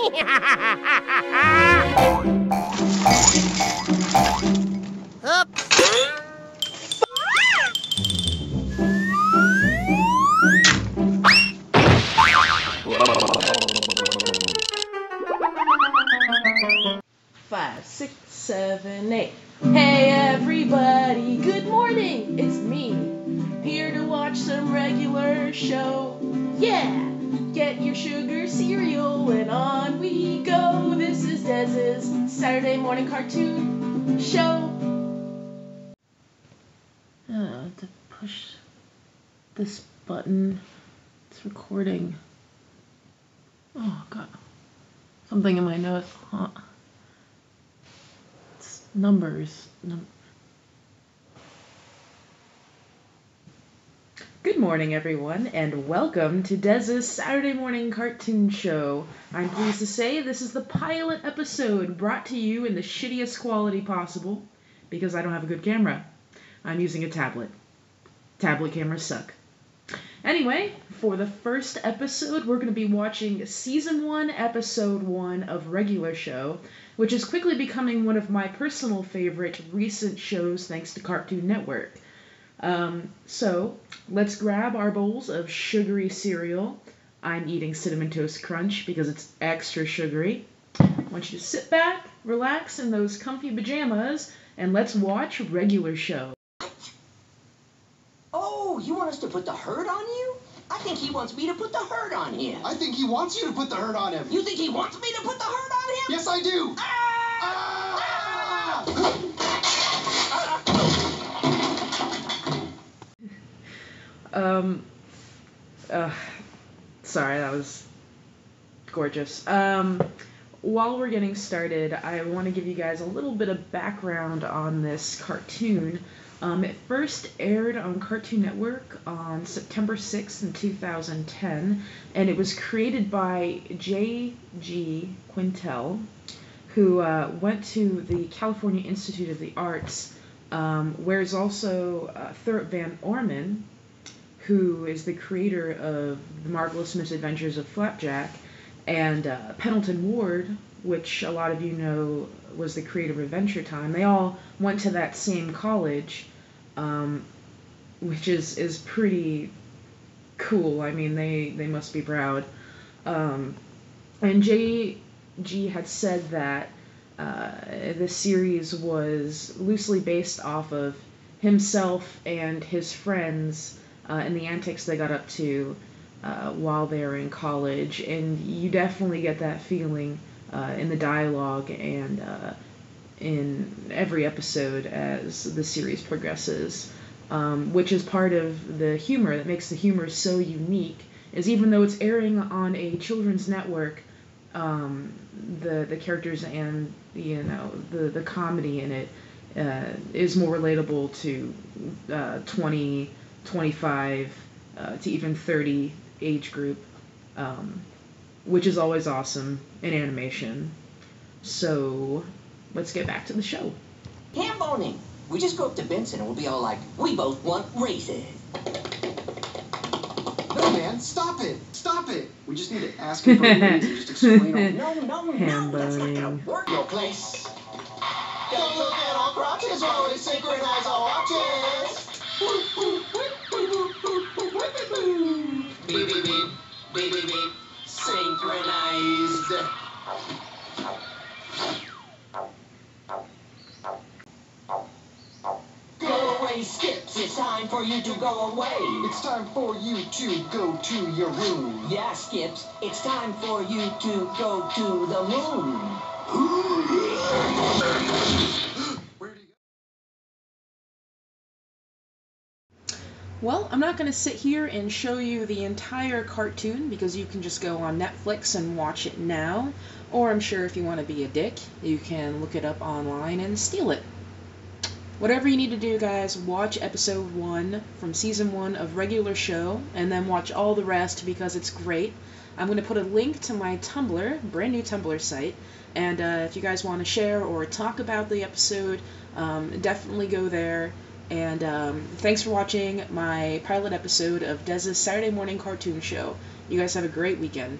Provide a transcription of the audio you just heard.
Five, six, seven, eight. Hey everybody, good morning. It's me, here to watch some regular show. Yeah, get your sugar cereal and on we go. This is Dez's Saturday morning cartoon show. Uh, to push this button, it's recording. Oh god, something in my nose. Huh. It's numbers. Num- morning, everyone, and welcome to Dez's Saturday morning cartoon show. I'm pleased to say this is the pilot episode brought to you in the shittiest quality possible because I don't have a good camera. I'm using a tablet. Tablet cameras suck. Anyway, for the first episode, we're going to be watching season 1, episode 1 of Regular Show, which is quickly becoming one of my personal favorite recent shows thanks to Cartoon Network. Um, so, let's grab our bowls of sugary cereal. I'm eating Cinnamon Toast Crunch because it's extra sugary. I want you to sit back, relax in those comfy pajamas, and let's watch Regular Show. Oh, you want us to put the hurt on you? I think he wants me to put the hurt on him. I think he wants you to put the hurt on him. You think he wants me to put the hurt on him? Yes, I do. Ah! Ah! Um, uh, sorry, that was gorgeous. Um, while we're getting started, I want to give you guys a little bit of background on this cartoon. Um, it first aired on Cartoon Network on September 6th in 2010, and it was created by J.G. Quintel, who uh, went to the California Institute of the Arts, um, where is also uh, Thurop Van Orman, who is the creator of The Marvelous Misadventures of Flapjack, and uh, Pendleton Ward, which a lot of you know was the creator of Adventure Time. They all went to that same college, um, which is is pretty cool. I mean, they they must be proud. Um, and J.G. had said that uh, the series was loosely based off of himself and his friends uh, and the antics they got up to uh, while they were in college. And you definitely get that feeling uh, in the dialogue and uh, in every episode as the series progresses, um, which is part of the humor that makes the humor so unique. Is even though it's airing on a children's network, um, the the characters and you know the the comedy in it uh, is more relatable to uh, 20, 25 uh, to even 30 age group, um, which is always awesome in animation. So let's get back to the show. Ham boning. We just go up to Benson and we'll be all like, we both want races. No, man, stop it. Stop it. We just need to ask him for a raise and just explain all. No, no, Ham no, that's not gonna boning. work. Your place. Don't look at our crotches while we synchronize our watches. Beep. Synchronized. Go away, Skips. It's time for you to go away. It's time for you to go to your room. Yeah, Skips. It's time for you to go to the moon. Well, I'm not going to sit here and show you the entire cartoon because you can just go on Netflix and watch it now. Or I'm sure if you want to be a dick, you can look it up online and steal it. Whatever you need to do, guys, watch episode one from season one of regular show, and then watch all the rest because it's great. I'm going to put a link to my Tumblr, brand new Tumblr site, and uh, if you guys want to share or talk about the episode, um, definitely go there. And um, thanks for watching my pilot episode of Dez's Saturday morning cartoon show. You guys have a great weekend.